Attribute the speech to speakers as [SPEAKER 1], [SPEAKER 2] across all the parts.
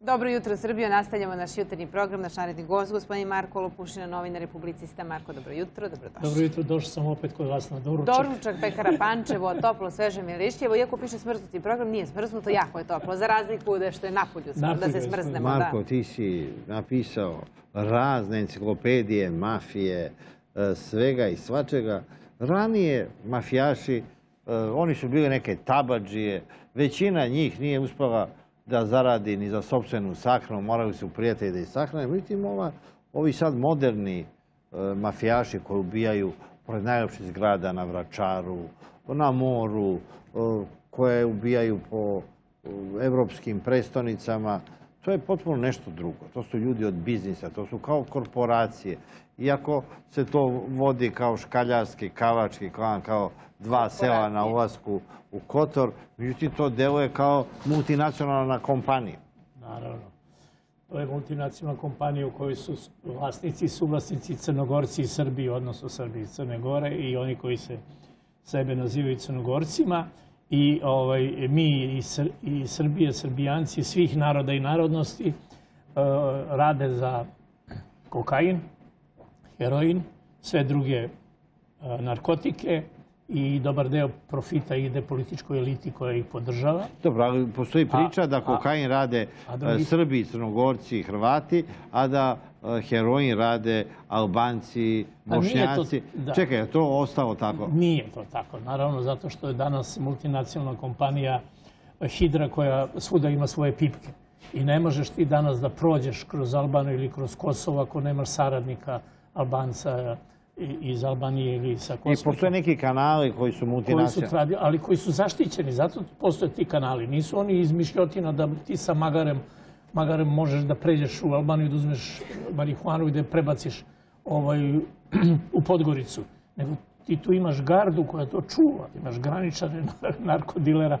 [SPEAKER 1] Dobro jutro Srbijo, nastavljamo naš jutarnji program, naš naredni gost, gospodin Marko Lopušina, novina Republicista. Marko, dobro jutro, dobrodošli.
[SPEAKER 2] Dobro jutro, došao sam opet kod vas na doručak.
[SPEAKER 1] Doručak, pekara Pančevo, toplo, sveže milišćevo. Iako piše smrznuti program, nije smrznuto, jako je toplo. Za razliku da što je napolju, da se smrznemo.
[SPEAKER 3] Marko, ti si napisao razne enciklopedije, mafije, e, svega i svačega. Ranije mafijaši, e, oni su bili neke tabađije, većina njih nije uspjela da zaradi ni za sobstvenu sahranu, morali su prijatelji da ih sahrane. Međutim, ovi sad moderni e, mafijaši koji ubijaju pored najljepših zgrada na Vračaru, na moru, e, koje ubijaju po evropskim prestonicama, to je potpuno nešto drugo. To su ljudi od biznisa, to su kao korporacije. Iako se to vodi kao škaljarski, kavački klan, kao dva sela na ulasku u Kotor, međutim to deluje kao multinacionalna kompanija.
[SPEAKER 2] Naravno. To je multinacionalna kompanija u kojoj su vlasnici i suvlasnici Crnogorci i Srbiji, odnosno Srbiji i Crne Gore i oni koji se sebe nazivaju Crnogorcima. I ovaj, mi i, Srbije, Srbijanci, svih naroda i narodnosti e, rade za kokain, heroin, sve druge e, narkotike, i dobar deo profita ide političkoj eliti koja ih podržava.
[SPEAKER 3] Dobro, ali postoji priča da kokain rade e, Srbi, Crnogorci i Hrvati, a da e, heroin rade Albanci, Bošnjaci. Čekaj, je to ostalo tako?
[SPEAKER 2] Nije to tako, naravno, zato što je danas multinacionalna kompanija Hidra koja svuda ima svoje pipke. I ne možeš ti danas da prođeš kroz Albanu ili kroz Kosovo ako nemaš saradnika Albanca, iz Albanije ili sa Kosova.
[SPEAKER 3] I postoje neki kanali koji su multinacionalni.
[SPEAKER 2] Ali koji su zaštićeni, zato postoje ti kanali. Nisu oni izmišljotina da ti sa magarem, magarem možeš da pređeš u Albaniju, da uzmeš marihuanu i da je prebaciš ovaj, u Podgoricu. Nego ti tu imaš gardu koja to čuva. Imaš graničare, narkodilera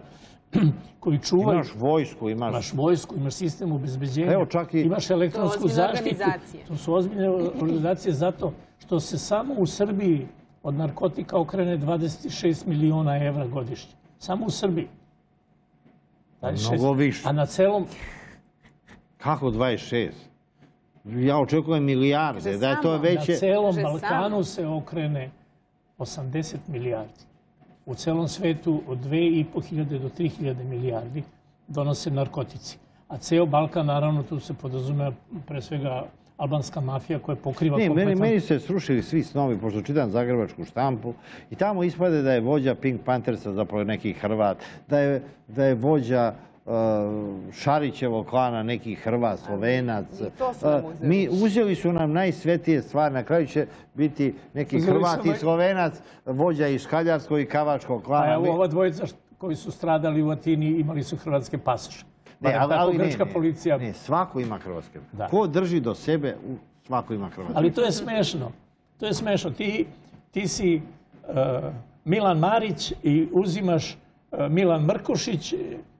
[SPEAKER 2] koji čuvaju.
[SPEAKER 3] Imaš vojsku, imaš...
[SPEAKER 2] Imaš vojsku, imaš sistem obezbeđenja, i... imaš elektronsku zaštitu. To su ozbiljne organizacije zato što se samo u Srbiji od narkotika okrene 26 miliona evra godišnje. Samo u Srbiji.
[SPEAKER 3] Mnogo više.
[SPEAKER 2] A na celom...
[SPEAKER 3] Kako 26? Ja očekujem milijarde. Da je to veće...
[SPEAKER 2] Na celom Balkanu se okrene 80 milijardi. U celom svetu od 2.500 do 3.000 milijardi donose narkotici. A ceo Balkan, naravno, tu se podazume pre svega albanska mafija koja pokriva
[SPEAKER 3] ne, Meni, meni se srušili svi snovi, pošto čitam zagrebačku štampu i tamo ispade da je vođa Pink Panthersa zapravo neki Hrvat, da je, da je vođa uh, Šarićevog klana, neki Hrvat, Slovenac.
[SPEAKER 1] Uh,
[SPEAKER 3] mi uzeli su nam najsvetije stvari. Na kraju će biti neki Hrvat i Slovenac, vođa iz Škaljarskog i Kavačkog klana. A
[SPEAKER 2] evo ova dvojica koji su stradali u Atini imali su hrvatske pasoše. Ne, ali, ne, policija...
[SPEAKER 3] ne, svako ima hrvatske. Ko drži do sebe, svako ima hrvatske.
[SPEAKER 2] Ali to je smešno. To je smešno. Ti, ti si e, Milan Marić i uzimaš e, Milan Mrkušić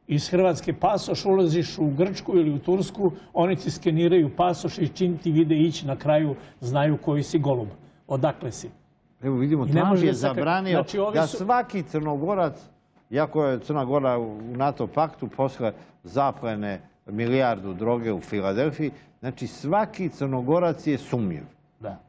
[SPEAKER 2] iz Hrvatske pasoš, ulaziš u Grčku ili u Tursku, oni ti skeniraju pasoš i čim ti vide ići na kraju, znaju koji si golub. Odakle si.
[SPEAKER 3] Evo vidimo, Trump je zabranio znači, da svaki crnogorac iako je Crna Gora u NATO paktu posle zaplene milijardu droge u Filadelfiji, znači svaki crnogorac je sumnjiv.
[SPEAKER 2] Da.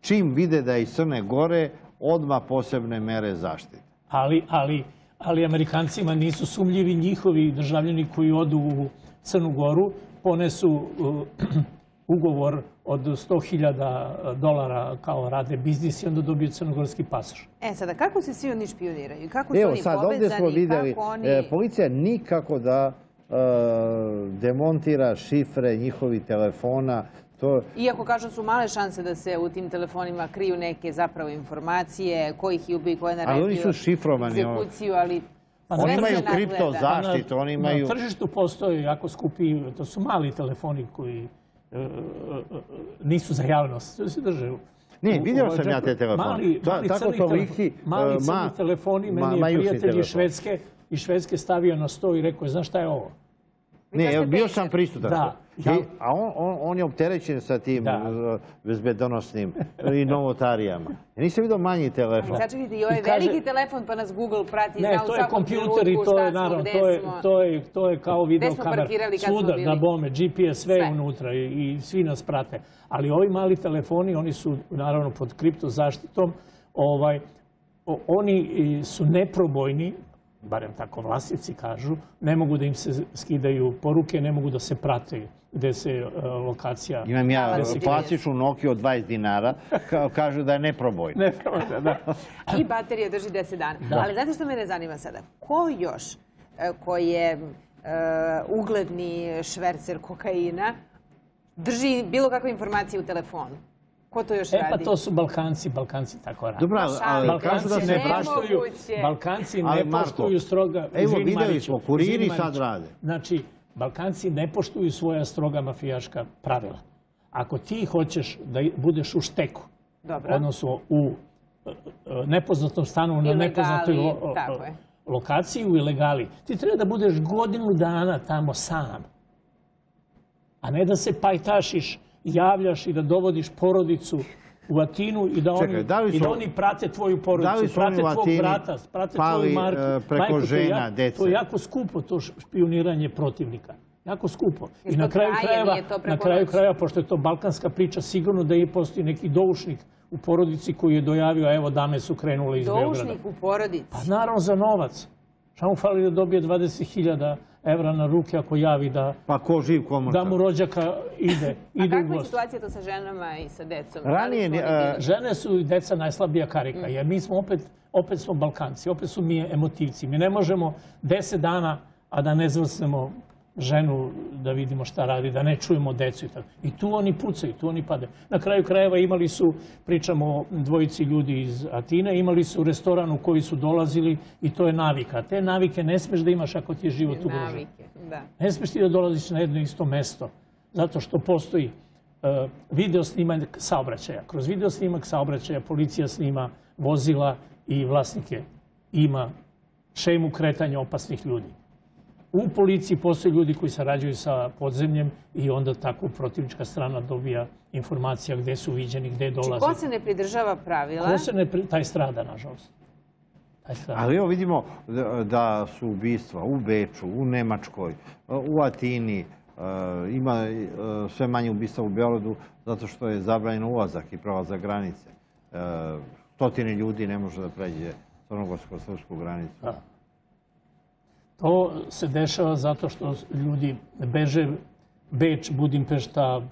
[SPEAKER 3] Čim vide da je iz Crne Gore, odmah posebne mere zaštite.
[SPEAKER 2] Ali, ali, ali Amerikancima nisu sumljivi njihovi državljani koji odu u Crnu Goru, ponesu uh, ugovor od 100.000 dolara kao rade biznis i onda dobiju crnogorski pasoš.
[SPEAKER 1] E sada, kako se svi oni špioniraju? Kako su
[SPEAKER 3] Evo,
[SPEAKER 1] oni
[SPEAKER 3] sad,
[SPEAKER 1] ovdje
[SPEAKER 3] smo vidjeli, e, policija nikako da e, demontira šifre njihovih telefona.
[SPEAKER 1] To... Iako kažu su male šanse da se u tim telefonima kriju neke zapravo informacije, kojih ih ubiju, koje naredio
[SPEAKER 3] ali oni su šifrovani,
[SPEAKER 1] egzekuciju, ali
[SPEAKER 3] pa oni imaju kripto zaštitu, oni imaju...
[SPEAKER 2] Na tržištu postoji jako skupi, to su mali telefoni koji E, e, e, nisu za javnost. Se drže
[SPEAKER 3] ne, vidio sam ja te telefone.
[SPEAKER 2] Mali, mali tako crni, mali crni telefoni, meni je prijatelj iz Švedske, iz Švedske stavio na sto i rekao, znaš šta je ovo?
[SPEAKER 3] Ne, bio sam prisutan.
[SPEAKER 2] Da. Ja-
[SPEAKER 3] I- a on, on, on je opterećen sa tim
[SPEAKER 2] Da.
[SPEAKER 3] e, bezbedonosnim i novotarijama. Ja nisam vidio manji telefon.
[SPEAKER 1] Sačekajte, i ovaj
[SPEAKER 2] kaže-
[SPEAKER 1] veliki telefon pa nas Google prati,
[SPEAKER 2] Ne,
[SPEAKER 1] zna
[SPEAKER 2] to je kompjuter i to je, naravno, to je, to je, to je kao video
[SPEAKER 1] smo
[SPEAKER 2] kamera.
[SPEAKER 1] parkirali kad smo
[SPEAKER 2] Svuda, na bome, GPS, sve, unutra i, i svi nas prate. Ali ovi mali telefoni, oni su naravno pod kripto zaštitom, ovaj, oni su neprobojni, barem tako vlasnici kažu, ne mogu da im se skidaju poruke, ne mogu da se prate gde se e, lokacija...
[SPEAKER 3] Imam ja klasičnu Nokia od 20 dinara, ka- kažu da je neproboj.
[SPEAKER 2] Ne, da, da.
[SPEAKER 1] I baterija drži 10 dana. Ali znate što mene zanima sada? Ko još e, koji je e, ugledni švercer kokaina drži bilo kakve informacije u telefonu? Ko to još
[SPEAKER 2] E pa
[SPEAKER 1] radi?
[SPEAKER 2] to su Balkanci, Balkanci tako rade.
[SPEAKER 3] Dobro, ali-
[SPEAKER 1] Balkanci
[SPEAKER 3] kažu da se
[SPEAKER 1] ne
[SPEAKER 2] poštuju. Balkanci ne
[SPEAKER 3] Marko,
[SPEAKER 2] poštuju stroga...
[SPEAKER 3] evo,
[SPEAKER 2] Mariću,
[SPEAKER 3] smo, kuriri sad rade.
[SPEAKER 2] Znači, Balkanci ne poštuju svoja stroga mafijaška pravila. Ako ti hoćeš da budeš u šteku,
[SPEAKER 1] Dobro.
[SPEAKER 2] odnosno u e, e, nepoznatom stanu na nepoznatoj lo- lokaciji u ilegali, ti treba da budeš godinu dana tamo sam. A ne da se pajtašiš, javljaš i da dovodiš porodicu u Atinu i da oni,
[SPEAKER 3] Čekaj, da li
[SPEAKER 2] i da oni prate tvoju porodicu,
[SPEAKER 3] da li su
[SPEAKER 2] prate
[SPEAKER 3] oni u
[SPEAKER 2] tvog
[SPEAKER 3] Atini
[SPEAKER 2] brata, prate
[SPEAKER 3] pali,
[SPEAKER 2] tvoju marku.
[SPEAKER 3] e, preko
[SPEAKER 2] Majko, to je
[SPEAKER 3] žena, dece?
[SPEAKER 2] To je jako skupo, to špioniranje protivnika. Jako skupo. I na kraju krajeva, na kraju krajeva, pošto je to balkanska priča, sigurno da je postoji neki doušnik u porodici koji je dojavio, a evo dame su krenule iz Beograda.
[SPEAKER 1] Doušnik u porodici.
[SPEAKER 2] Pa naravno za novac. Šta mu fali da dobije 20.000 evra na ruke ako javi da,
[SPEAKER 3] Pa ko živ, ko mrtav.
[SPEAKER 2] da mu rođaka ide,
[SPEAKER 1] A
[SPEAKER 2] ide u
[SPEAKER 1] kakva je situacija to sa ženama i sa decom?
[SPEAKER 3] Ranije?
[SPEAKER 2] Žene su i deca najslabija karika, jer mi smo opet, opet smo Balkanci, opet su mi emotivci. Mi ne možemo deset dana, a da ne zvrsnemo ženu da vidimo šta radi, da ne čujemo decu i tako. I tu oni pucaju, tu oni padaju. Na kraju krajeva imali su, pričamo o dvojici ljudi iz Atine, imali su restoran u koji su dolazili i to je navika. Te navike ne smeš da imaš ako ti je život ugrožen. Ne smiješ ti da dolaziš na jedno isto mesto, zato što postoji e, video snimak saobraćaja. Kroz video snimak saobraćaja policija snima vozila i vlasnike. Ima šemu kretanja opasnih ljudi. U policiji postoje ljudi koji sarađuju sa podzemljem i onda tako protivnička strana dobija informacija gde su viđeni, gde
[SPEAKER 1] Znači,
[SPEAKER 2] dolaze.
[SPEAKER 1] ko se ne pridržava pravila?
[SPEAKER 2] Ko se ne pri- taj strada, nažalost. Taj strada.
[SPEAKER 3] Ali evo vidimo da- su ubistva u Beču, u Nemačkoj, u Atini, e, ima e, sve manje ubistva u Beogradu zato što je zabranjen ulazak i prolazak granice. E, Stotine ljudi ne može da pređe crnogorsko-srpsku granicu.
[SPEAKER 2] To se dešava zato što ljudi beže Beč, Budimpešta,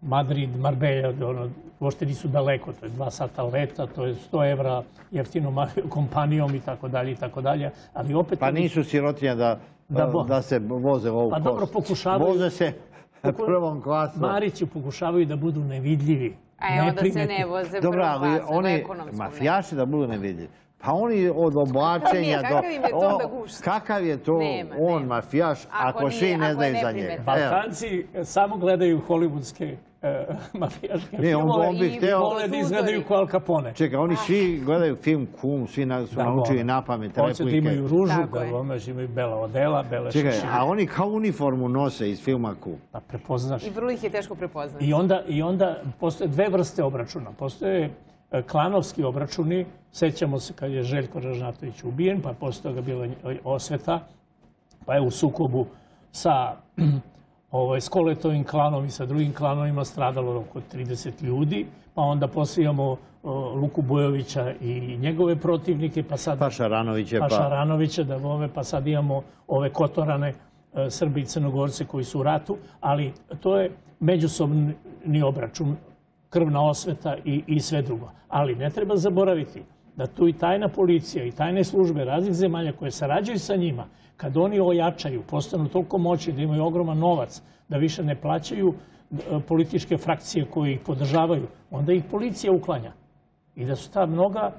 [SPEAKER 2] Madrid, Marbella, ono, uopšte nisu daleko, to je dva sata leta, to je 100 evra jeftinom kompanijom i tako dalje i tako dalje, ali opet...
[SPEAKER 3] Pa nisu sirotinja da,
[SPEAKER 2] Da,
[SPEAKER 3] se voze low
[SPEAKER 2] Pa
[SPEAKER 3] cost.
[SPEAKER 2] dobro, pokušavaju-
[SPEAKER 3] Voze se prvom klasom.
[SPEAKER 2] Marići pokušavaju da budu nevidljivi.
[SPEAKER 1] A e, onda se ne voze prvom
[SPEAKER 3] ali
[SPEAKER 1] klasom,
[SPEAKER 3] oni
[SPEAKER 1] ekonomskom,
[SPEAKER 3] mafijaši da budu nevidljivi. Pa oni od oblačenja do...
[SPEAKER 1] kakav im je to
[SPEAKER 3] o,
[SPEAKER 1] da gušta?
[SPEAKER 3] Kakav je to
[SPEAKER 1] Nema,
[SPEAKER 3] on
[SPEAKER 1] nema.
[SPEAKER 3] mafijaš
[SPEAKER 1] Ako
[SPEAKER 3] ako,
[SPEAKER 1] nije-
[SPEAKER 3] svi ne znaju za njega?
[SPEAKER 2] Balkanci samo gledaju hollywoodske e, mafijaške
[SPEAKER 3] Ne,
[SPEAKER 2] filmove
[SPEAKER 3] on bi
[SPEAKER 2] i
[SPEAKER 3] hteo-
[SPEAKER 2] vole da izgledaju kao Al Capone.
[SPEAKER 3] Čekaj, oni svi gledaju film Kum, svi na, su
[SPEAKER 2] Da,
[SPEAKER 3] naučili
[SPEAKER 2] vole.
[SPEAKER 3] na pamet
[SPEAKER 2] Hoće da
[SPEAKER 3] replike.
[SPEAKER 2] imaju ružu, da vome, imaju bela odela, bele
[SPEAKER 3] Čekaj, a oni kao uniformu nose iz filma Kum.
[SPEAKER 2] Pa prepoznaš.
[SPEAKER 1] I vrlo ih je teško prepoznati.
[SPEAKER 2] I onda, I onda postoje dve vrste obračuna. Postoje e, klanovski obračuni. Sećamo se kad je Željko Ražnatović ubijen, pa posle toga bila osveta, pa je u sukobu sa ovaj, Skoletovim klanom i sa drugim klanovima stradalo oko 30 ljudi, pa onda poslije imamo o, Luku Bojovića i njegove protivnike, pa sad
[SPEAKER 3] Pa je
[SPEAKER 2] pa
[SPEAKER 3] pa...
[SPEAKER 2] Šaranovića, da pa sad imamo ove kotorane e, Srbi i Crnogorce koji su u ratu, ali to je međusobni obračun, krvna osveta i, i sve drugo. Ali ne treba zaboraviti da tu i tajna policija i tajne službe raznih zemalja koje sarađuju sa njima, kad oni ojačaju, postanu toliko moćni da imaju ogroman novac, da više ne plaćaju e, političke frakcije koje ih podržavaju, onda ih policija uklanja. I da su ta mnoga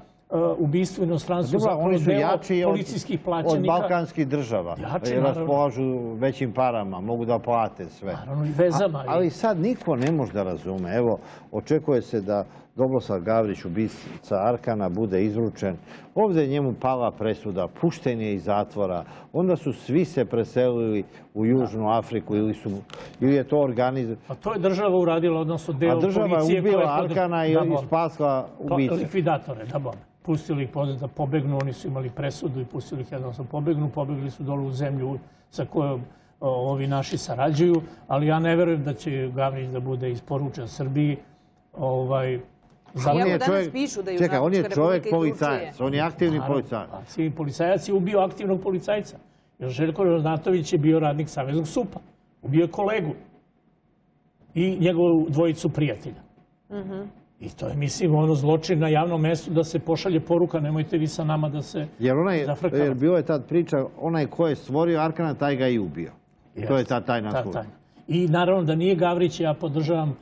[SPEAKER 2] ubistvu u inostranstvu zapravo
[SPEAKER 3] oni su jači od, balkanskih država.
[SPEAKER 2] Jači, naravno.
[SPEAKER 3] raspolažu većim parama, mogu da plate sve.
[SPEAKER 2] Naravno i vezama.
[SPEAKER 3] A- ali sad niko ne može da razume. Evo, očekuje se da Dobroslav Gavrić, ubica Arkana, bude izručen. Ovdje je njemu pala presuda, pušten je iz zatvora. Onda su svi se preselili u Južnu Afriku ili, su, ili je to organizam.
[SPEAKER 2] A to je država uradila, odnosno deo
[SPEAKER 3] A država je
[SPEAKER 2] policije
[SPEAKER 3] ubila Arkana i, spasla
[SPEAKER 2] Pa,
[SPEAKER 3] ubice.
[SPEAKER 2] likvidatore, da bom. Pustili ih da pobegnu, oni su imali presudu i pustili ih jednostavno pobegnu, pobegli su dole u zemlju sa kojom o, ovi naši sarađuju, ali ja ne verujem da će Gavrić da bude isporučen Srbiji. Ovaj,
[SPEAKER 3] On je
[SPEAKER 1] danas pišu da je
[SPEAKER 3] čekaj, on je čovjek policajac, on je aktivni
[SPEAKER 2] Naravno,
[SPEAKER 3] policajac.
[SPEAKER 2] a Svi policajac je ubio aktivnog policajca. Jer Željko Raznatović je bio radnik Saveznog supa. Ubio je kolegu i njegovu dvojicu prijatelja. I to je, mislim, ono zločin na javnom mestu da se pošalje poruka, nemojte vi sa nama da se...
[SPEAKER 3] Jer, onaj, jer bilo je tad priča, onaj ko je stvorio Arkana, taj ga i ubio. To je ta tajna
[SPEAKER 2] Ta tajna. I naravno da nije Gavrić, ja podržavam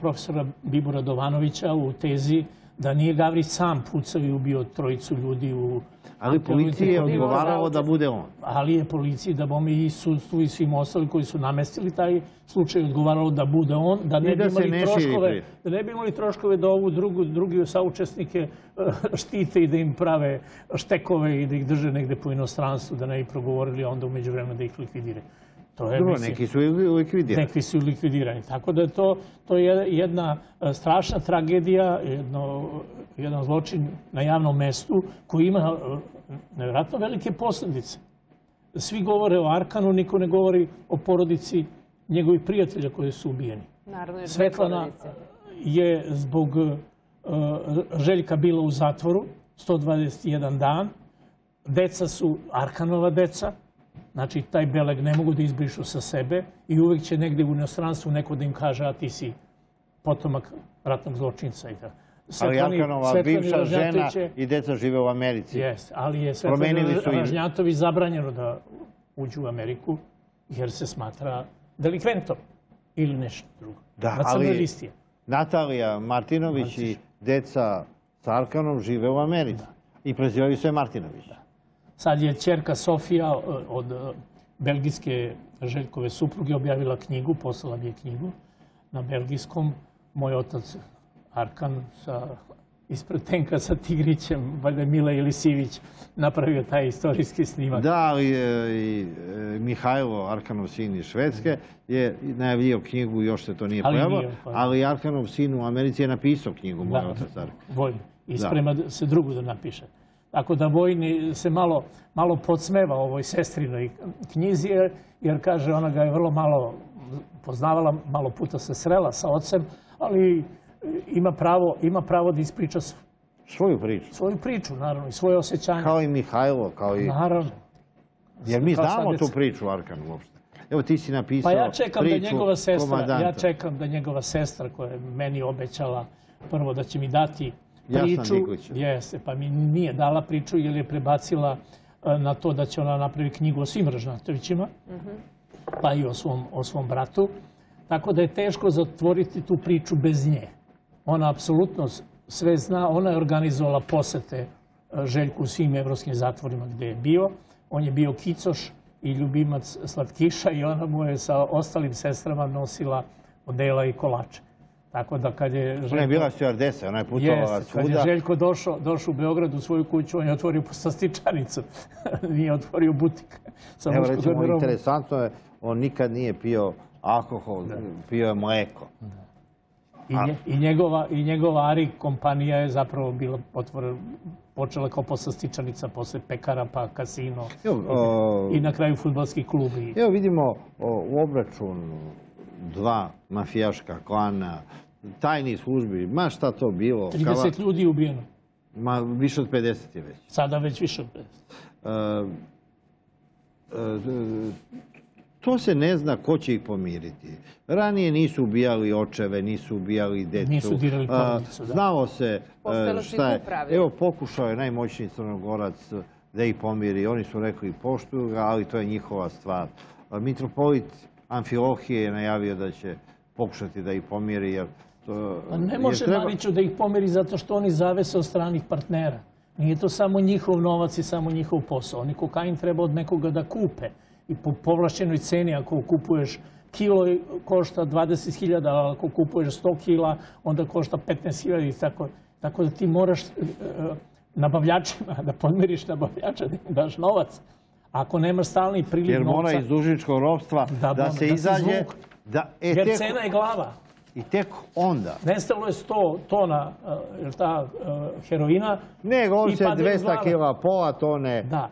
[SPEAKER 2] profesora Bibora Dovanovića u tezi da nije Gavrić sam pucao i ubio trojicu ljudi u...
[SPEAKER 3] Ali policiji je odgovaralo da bude on.
[SPEAKER 2] ali je policiji da bome i sudstvu i svim ostali koji su namestili taj slučaj odgovaralo da bude on, da ne
[SPEAKER 3] da
[SPEAKER 2] bi imali
[SPEAKER 3] ne
[SPEAKER 2] troškove, da ne bi imali troškove da ovu drugu, drugi saučesnike eh, štite i da im prave štekove i da ih drže negde po inostranstvu, da ne bi progovorili, a onda umeđu vremena da ih likvidire. To je,
[SPEAKER 3] Dobro,
[SPEAKER 2] mislim,
[SPEAKER 3] neki su likvidirani.
[SPEAKER 2] neki su likvidirani. Tako da je to, to je jedna e, strašna tragedija, jedno, jedan zločin na javnom mestu koji ima e, nevjerojatno velike posljedice. Svi govore o Arkanu, niko ne govori o porodici njegovih prijatelja koji su ubijeni.
[SPEAKER 1] Naravno,
[SPEAKER 2] Svetlana je zbog e, Željka bila u zatvoru 121 dan. Deca su Arkanova deca. Znači, taj beleg ne mogu da izbrišu sa sebe i uvek će negde u inostranstvu neko da im kaže, a ti si potomak ratnog zločinca. I tako.
[SPEAKER 3] Ali
[SPEAKER 2] Svetlani
[SPEAKER 3] bivša žena i deca žive u Americi.
[SPEAKER 2] Jest, ali je
[SPEAKER 3] im-
[SPEAKER 2] Ražnjatović zabranjeno da uđu u Ameriku jer se smatra delikventom ili nešto drugo.
[SPEAKER 3] Da, ali-. Natalija Martinović i deca s Arkanom žive u Americi. I prezivaju se Martinović.
[SPEAKER 2] Sad je čerka Sofija e, od e, belgijske Željkove supruge objavila knjigu, poslala mi je knjigu na belgijskom. Moj otac Arkan sa, ispred tenka sa Tigrićem, valjda je Mila Ilisivić napravio taj istorijski snimak.
[SPEAKER 3] Da, ali e, i e, Mihajlo, Arkanov sin iz Švedske, je najavljio knjigu, još se to nije pojavilo, ali Arkanov sin u Americi je napisao knjigu, moj
[SPEAKER 2] Da,
[SPEAKER 3] otac Arkan.
[SPEAKER 2] Vojni. I sprema da se drugu da napiše. Tako da Vojni se malo, malo podsmeva ovoj sestrinoj knjizi, jer, jer kaže ona ga je vrlo malo poznavala, malo puta se srela sa ocem, ali ima pravo, ima pravo da ispriča
[SPEAKER 3] Svoju priču.
[SPEAKER 2] svoju priču, naravno, i svoje osjećanje.
[SPEAKER 3] Kao i Mihajlo, kao i...
[SPEAKER 2] Naravno.
[SPEAKER 3] Jer mi znamo tu priču Arkanu uopšte. Evo ti si napisao
[SPEAKER 2] Pa ja čekam da
[SPEAKER 3] priču
[SPEAKER 2] njegova sestra,
[SPEAKER 3] komandanta.
[SPEAKER 2] ja čekam da njegova sestra koja je meni obećala prvo da će mi dati priču, jeste, pa mi nije dala priču jer je prebacila e, na to da će ona napraviti knjigu o svim Ražnatovićima, pa i o svom, o svom bratu. Tako da je teško zatvoriti tu priču bez nje. Ona apsolutno sve zna, ona je organizovala posete e, Željku u svim evropskim zatvorima gdje je bio. On je bio kicoš i ljubimac slatkiša i ona mu je sa ostalim sestrama nosila odela i kolače. Tako da kad je
[SPEAKER 3] Ona je
[SPEAKER 2] Željko,
[SPEAKER 3] bila stewardesa, ona je putovala
[SPEAKER 2] Jeste, kad je
[SPEAKER 3] svuda.
[SPEAKER 2] Željko došao, došao u Beograd u svoju kuću, on je otvorio poslastičanicu. Nije otvorio butik. Sa
[SPEAKER 3] Evo recimo,
[SPEAKER 2] garderobom.
[SPEAKER 3] interesantno je, on nikad nije pio alkohol, pio je mleko.
[SPEAKER 2] I, nje- i, njegova, I njegova Ari kompanija je zapravo bila otvorena, počela kao poslastičanica, posle pekara, pa kasino
[SPEAKER 3] Evo, o,
[SPEAKER 2] i na kraju futbalski klub. I,
[SPEAKER 3] Evo vidimo o, u obračunu dva mafijaška klana, tajni službi, ma šta to bilo.
[SPEAKER 2] 30 ljudi je ubijeno.
[SPEAKER 3] ma više od 50 je već.
[SPEAKER 2] Sada već više od 50.
[SPEAKER 3] E, e, to se ne zna ko će ih pomiriti. Ranije nisu ubijali očeve, nisu ubijali decu.
[SPEAKER 2] Nisu dirali
[SPEAKER 3] E,
[SPEAKER 2] porodicu, da.
[SPEAKER 3] Znalo se šta je. Evo pokušao je najmoćniji crnogorac da ih pomiri. Oni su rekli poštuju ga, ali to je njihova stvar. Mitropolit Amfilohije je najavio da će pokušati da ih pomiri, jer To,
[SPEAKER 2] Pa ne može
[SPEAKER 3] treba-
[SPEAKER 2] Mariću da ih pomiri zato što oni zavese od stranih partnera. Nije to samo njihov novac i samo njihov posao. Oni kokain treba od nekoga da kupe. I po povlašćenoj ceni ako kupuješ kilo košta 20.000, a ako kupuješ 100 kila onda košta 15.000 i tako. Tako da ti moraš e, e, nabavljačima da podmiriš nabavljača, da im daš novac. Ako nemaš stalni priliv
[SPEAKER 3] Jer mora
[SPEAKER 2] novca,
[SPEAKER 3] iz dužničkog ropstva
[SPEAKER 2] Da,
[SPEAKER 3] se izađe. Da, e,
[SPEAKER 2] jer
[SPEAKER 3] tek-
[SPEAKER 2] cena je glava.
[SPEAKER 3] I tek onda.
[SPEAKER 2] Nestalo je 100 tona e, ta e, heroina.
[SPEAKER 3] Ne,
[SPEAKER 2] i
[SPEAKER 3] se
[SPEAKER 2] padaju
[SPEAKER 3] 200
[SPEAKER 2] glave.
[SPEAKER 3] kila, pola tone.
[SPEAKER 2] Da.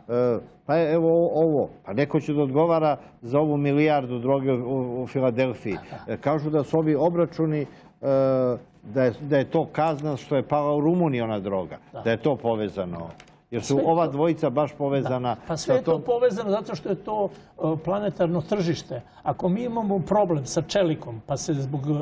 [SPEAKER 3] Pa evo ovo. Pa neko će da odgovara za ovu milijardu droge u, u Filadelfiji. Kažu da su ovi obračuni, da, je, da je to kazna što je pala u Rumuniji ona droga. Da, je to povezano. Jer su ova dvojica baš povezana
[SPEAKER 2] Pa sve je to povezano zato što je to e, planetarno tržište. Ako mi imamo problem sa čelikom, pa se zbog e,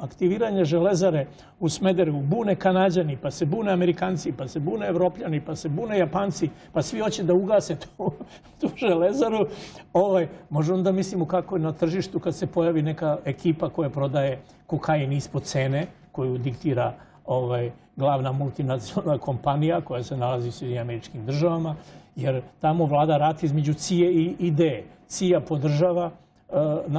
[SPEAKER 2] aktiviranja železare u Smederevu bune Kanađani, pa se bune Amerikanci, pa se bune Evropljani, pa se bune Japanci, pa svi hoće da ugase tu, tu železaru, ovaj, možemo da mislimo kako je na tržištu kad se pojavi neka ekipa koja prodaje kokain ispod cene, koju diktira ovaj, glavna multinacionalna kompanija koja se nalazi u Sjedinjenim američkim državama, jer tamo vlada rat između CIA i IDE. CIA podržava e,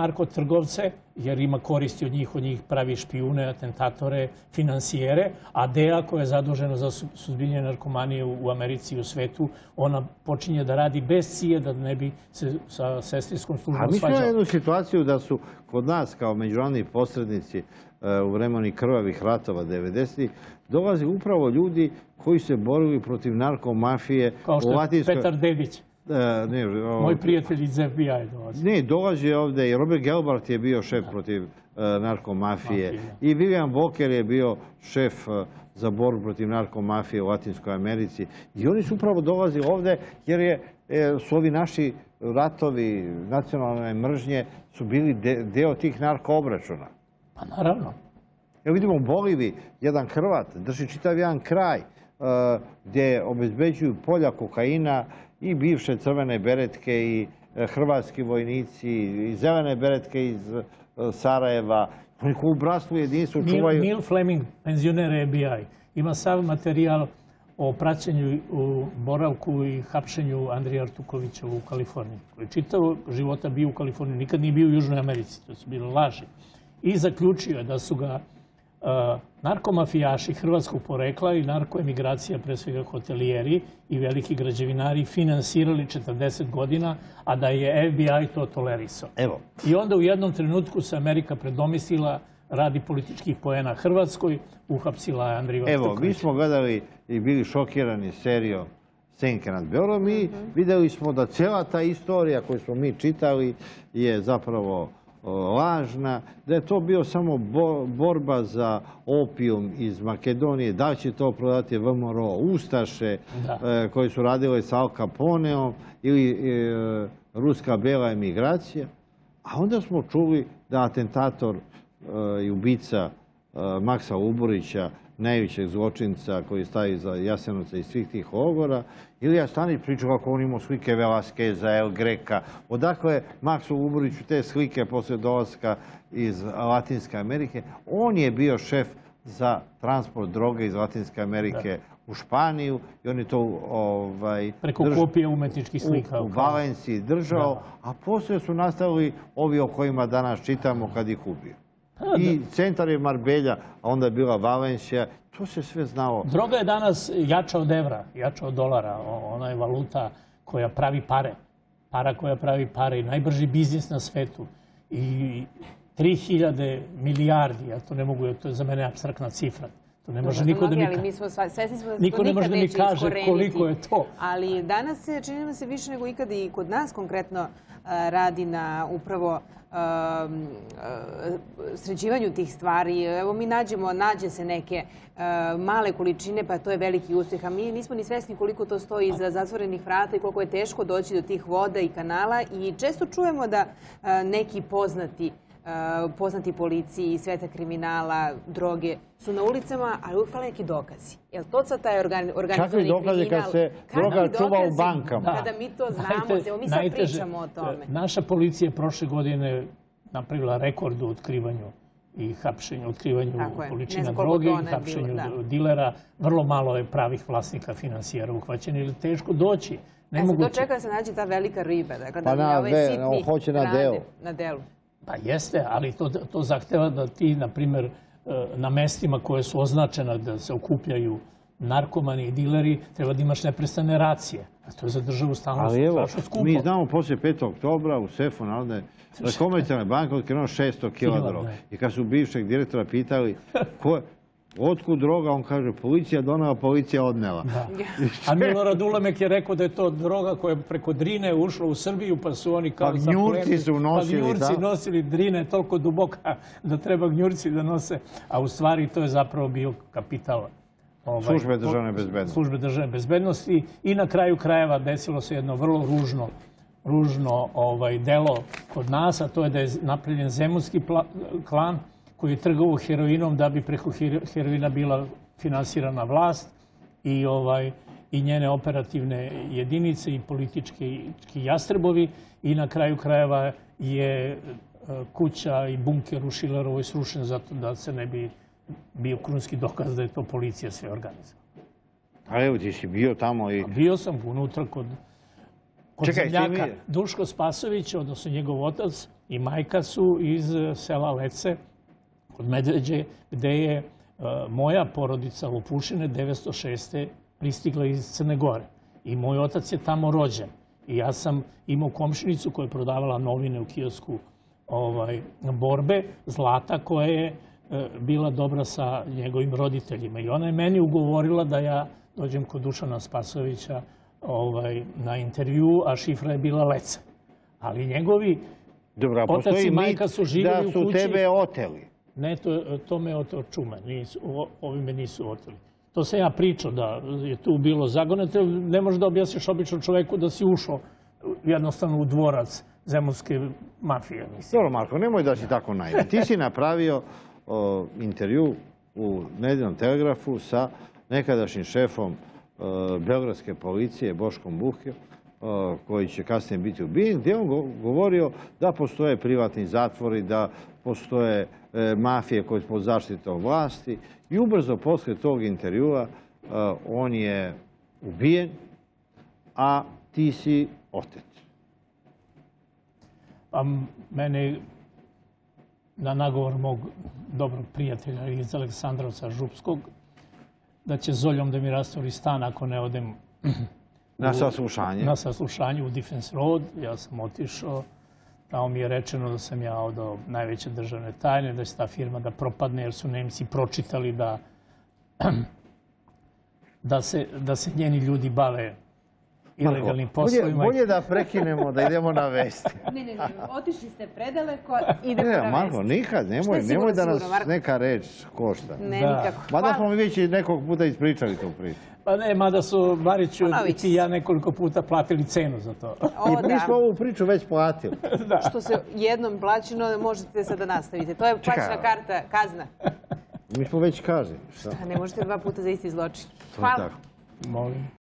[SPEAKER 2] narkotrgovce, jer ima koristi od njih, od njih pravi špijune, atentatore, finansijere, a DEA koja je zadužena za su- suzbijanje narkomanije u, u Americi i u svetu, ona počinje da radi bez CIA da ne bi se sa sestrinskom
[SPEAKER 3] A
[SPEAKER 2] službom
[SPEAKER 3] mi smo imali
[SPEAKER 2] svađala.
[SPEAKER 3] jednu situaciju da su kod nas kao međunarodni posrednici u vremeni krvavih ratova 90-ih dolazi upravo ljudi koji se borili protiv narkomafije
[SPEAKER 2] Kao što je
[SPEAKER 3] Latinskoj...
[SPEAKER 2] Petar Dedić,
[SPEAKER 3] E, ne, o-
[SPEAKER 2] moj prijatelj iz FBI dolazi.
[SPEAKER 3] Ne, dolazi ovde i Robert Gelbart je bio šef protiv e, narkomafije
[SPEAKER 2] Mafije.
[SPEAKER 3] i Vivian Walker je bio šef e, za borbu protiv narkomafije u Latinskoj Americi. I oni su upravo dolazili ovde jer je, e, su ovi naši ratovi nacionalne mržnje su bili de- deo tih narkoobračuna.
[SPEAKER 2] Pa naravno.
[SPEAKER 3] Evo vidimo u Boliviji, jedan Hrvat drži čitav jedan kraj e, gdje obezbeđuju polja kokaina i bivše crvene beretke i e, hrvatski vojnici i zelene beretke iz e, Sarajeva. Oni koji u bratstvu jedinstvu čuvaju...
[SPEAKER 2] Neil Fleming, penzioner FBI, ima sav materijal o praćenju u boravku i hapšenju Andrija Artukovića u Kaliforniji. Koji je čitao života bio u Kaliforniji, nikad nije bio u Južnoj Americi, to su bile laži. I zaključio je da su ga uh, narkomafijaši hrvatskog porekla i narkoemigracija, pre svega hotelijeri i veliki građevinari, finansirali 40 godina, a da je FBI to tolerisao.
[SPEAKER 3] Evo,
[SPEAKER 2] I onda u jednom trenutku se Amerika predomislila radi političkih poena Hrvatskoj, uhapsila je Andriju
[SPEAKER 3] evo, mi smo gledali i bili šokirani serijom Senke nad Beorom i videli smo da cijela ta istorija koju smo mi čitali je zapravo lažna, da je to bio samo bo- borba za opijum iz Makedonije, da će to prodati VMRO, Ustaše,
[SPEAKER 2] Da.
[SPEAKER 3] e, koji su radile sa Al Caponeom ili e, ruska bela emigracija. A onda smo čuli da atentator e, i ubica e, Maksa Uburića, najvećeg zločinca koji stavi za Jasenovca i svih tih logora, Ilija Stanić priča kako on imao slike Velaskeza, El Greka. Odakle Maksu Uburiću te slike posle dolaska iz Latinske Amerike? On je bio šef za transport droge iz Latinske Amerike u Španiju i on je to ovaj,
[SPEAKER 2] Preko
[SPEAKER 3] drž-
[SPEAKER 2] kopije umetničkih slika.
[SPEAKER 3] u, u Valenciji držao, a poslije su nastavili ovi o kojima danas čitamo kad ih ubio. I centar je Marbelja, a onda je bila Valencija. To se sve znalo.
[SPEAKER 2] Droga je danas jača od evra, jača od dolara. Ona je valuta koja pravi pare. Para koja pravi pare i najbrži biznis na svetu. I 3000 milijardi, ja to ne mogu, to je za mene abstraktna cifra. To ne može niko da mi
[SPEAKER 1] ali
[SPEAKER 2] ka-
[SPEAKER 1] mi smo sva- svesni smo da se
[SPEAKER 2] Niko
[SPEAKER 1] to
[SPEAKER 2] ne može da mi kaže koliko je to.
[SPEAKER 1] Ali danas se, čini se, više nego ikad i kod nas konkretno a, radi na upravo um, a, sređivanju tih stvari. Evo mi nađemo, nađe se neke a, male količine, pa to je veliki uspjeh. A mi nismo ni svesni koliko to stoji iza zatvorenih vrata i koliko je teško doći do tih voda i kanala. I često čujemo da neki poznati poznati policiji i sveta kriminala, droge, su na ulicama, ali uvijek neki dokazi. Jel to sad taj organ, organizovani
[SPEAKER 3] dokazi kad
[SPEAKER 1] kriminal?
[SPEAKER 3] se
[SPEAKER 1] Kakvi
[SPEAKER 3] droga čuva u bankama?
[SPEAKER 1] Kada mi to znamo,
[SPEAKER 2] Najte-
[SPEAKER 1] evo mi sad
[SPEAKER 2] najteže-
[SPEAKER 1] pričamo o tome.
[SPEAKER 2] Naša policija je prošle godine napravila rekord u otkrivanju i hapšenju, otkrivanju količina droge i hapšenju
[SPEAKER 1] bilo,
[SPEAKER 2] dilera. Vrlo malo je pravih vlasnika finansijera uhvaćeni jer je teško doći.
[SPEAKER 1] Ne mogu...
[SPEAKER 2] mogu
[SPEAKER 1] to čeka da se nađe ta velika riba. Dakle,
[SPEAKER 3] Pa na
[SPEAKER 1] sitni
[SPEAKER 3] hoće na delu.
[SPEAKER 1] Na delu.
[SPEAKER 2] Pa jeste, ali to, to zahteva da ti, na primjer, e, na mestima koje su označena da se okupljaju narkomani i dileri, treba da imaš neprestane racije. A to je za državu stalno
[SPEAKER 3] Ali evo,
[SPEAKER 2] skupo.
[SPEAKER 3] mi znamo poslije 5. oktobra u sefu Narodne komercijalne banke otkriveno 600 kila droga. I kad su bivšeg direktora pitali ko, otkud droga, on kaže policija donela, policija odnela.
[SPEAKER 2] Da. A Milorad Ulemek je rekao da je to droga koja je preko Drine ušla u Srbiju, pa su oni kao
[SPEAKER 3] Pa gnjurci su nosili,
[SPEAKER 2] Pa gnjurci nosili Drine toliko duboka da treba gnjurci da nose. A u stvari to je zapravo bio kapital. ovaj,
[SPEAKER 3] Službe državne bezbednosti.
[SPEAKER 2] Službe državne bezbednosti. I na kraju krajeva desilo se jedno vrlo ružno ružno ovaj, delo kod nas, a to je da je napravljen zemunski klan koji je trgovao heroinom da bi preko hero- heroina bila finansirana vlast i ovaj i njene operativne jedinice i politički jastrebovi i na kraju krajeva je e, kuća i bunker u Šilerovoj srušen zato da se ne bi bio krunski dokaz da je to policija sve organizovala.
[SPEAKER 3] A evo ti si bio tamo i...
[SPEAKER 2] Bio sam unutra kod, kod
[SPEAKER 3] Čekaj,
[SPEAKER 2] zemljaka.
[SPEAKER 3] mi-
[SPEAKER 2] Duško Spasović, odnosno njegov otac i majka su iz e, sela Lece kod Medveđe, gde je e, moja porodica Lopušine 906. pristigla iz Crne Gore. I moj otac je tamo rođen. I ja sam imao komšinicu koja je prodavala novine u kiosku ovaj, borbe, Zlata, koja je e, bila dobra sa njegovim roditeljima. I ona je meni ugovorila da ja dođem kod Dušana Spasovića ovaj, na intervju, a šifra je bila Leca. Ali njegovi,
[SPEAKER 3] Dobro,
[SPEAKER 2] Otac i majka su živjeli
[SPEAKER 3] da
[SPEAKER 2] u
[SPEAKER 3] su
[SPEAKER 2] kući.
[SPEAKER 3] tebe oteli.
[SPEAKER 2] Ne, to, to me oto čume, nisu, o- ovi me nisu oteli. To sam ja pričao da je tu bilo zagonete. Ne možeš da objasniš običnom čoveku da si ušao jednostavno u dvorac zemunske mafije.
[SPEAKER 3] Dobro, Marko, nemoj da si tako naivan. Ti si napravio o, intervju u Nedeljnom telegrafu sa nekadašnjim šefom o, Beogradske policije, Boškom Buhke, koji će kasnije biti ubijen, gdje je on go- govorio da postoje privatni zatvori, da postoje e, mafije koje pod zaštitom vlasti. I ubrzo posle tog intervjua e, on je ubijen, a ti si otet.
[SPEAKER 2] A m- mene na nagovor mog dobrog prijatelja iz Aleksandrovca Župskog da će Zoljom da mi rastvori stan ako ne odem
[SPEAKER 3] Na saslušanje.
[SPEAKER 2] na saslušanje u Defense Road. Ja sam otišao. Tamo mi je rečeno da sam ja odao najveće državne tajne, da će ta firma da propadne jer su Nemci pročitali da, da, se, da se njeni ljudi bave ilegalnim
[SPEAKER 3] Marko, bolje,
[SPEAKER 2] poslovima.
[SPEAKER 3] bolje da prekinemo, da idemo na vesti.
[SPEAKER 1] Ne, ne, ne, otišli ste predaleko, idemo
[SPEAKER 3] Ne,
[SPEAKER 1] na
[SPEAKER 3] Marko,
[SPEAKER 1] vesti.
[SPEAKER 3] nikad,
[SPEAKER 1] Što
[SPEAKER 3] nemoj, nemoj da nas
[SPEAKER 1] sigurno, Marko?
[SPEAKER 3] neka reč košta.
[SPEAKER 1] Ne,
[SPEAKER 2] Da.
[SPEAKER 1] nikako.
[SPEAKER 3] Mada smo mi već i nekog puta ispričali tu priču.
[SPEAKER 2] Pa ne, mada su Mariću i ti ja nekoliko puta platili cenu za to.
[SPEAKER 1] O,
[SPEAKER 3] I mi smo ovu priču već platili.
[SPEAKER 1] Što se jednom plaćeno, možete sada nastaviti. To je plaćena karta, kazna.
[SPEAKER 3] Mi smo već. Šta?
[SPEAKER 1] A ne možete dva puta za isti zločin. Hvala.
[SPEAKER 2] Molim.